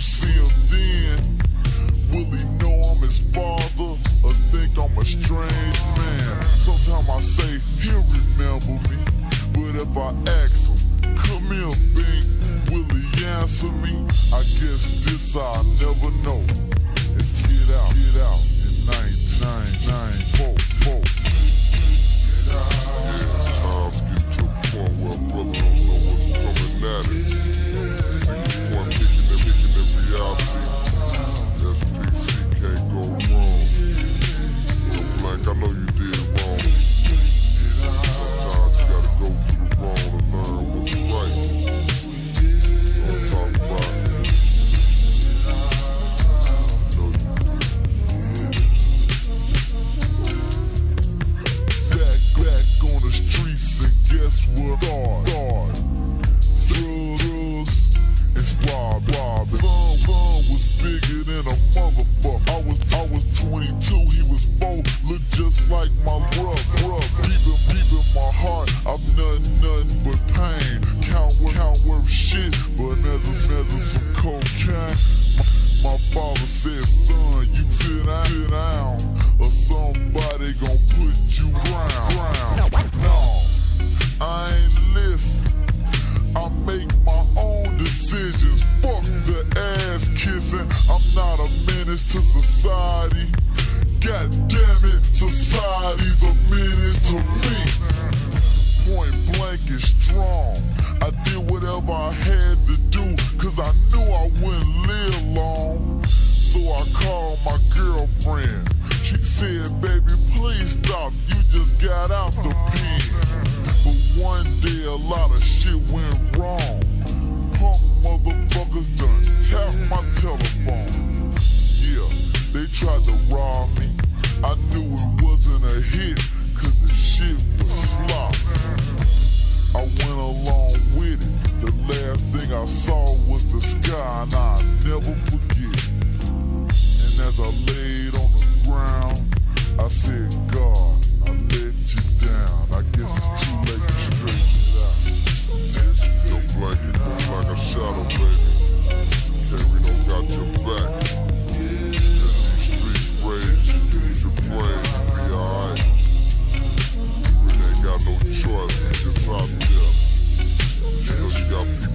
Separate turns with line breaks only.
see him then, will he know I'm his father or think I'm a strange man? Sometimes I say he'll remember me, but if I ask him, come here, Bing, will he answer me? I guess this I'll never know. And get out, get out in 1994. Hard. Drugs and robbing. Son, was bigger than a motherfucker. I was, I was 22, he was four. Look just like my brother. Deep in, deep in my heart, I'm nothing, nothing but pain. Count, count worth shit, but never, never some cocaine. My, my father said, son, you sit down, The ass kissing. I'm not a menace to society. God damn it, society's a menace to me. Point blank is strong. I did whatever I had to do, cause I knew I wouldn't live long. So I called my girlfriend. She said, baby, please stop. You just got out the pen. But one day a lot of shit went tried to rob me. I knew it wasn't a hit, cause the shit was slop. I went along with it. The last thing I saw was the sky, and I'll never forget. And as I
no choice, you just out there. Know you got people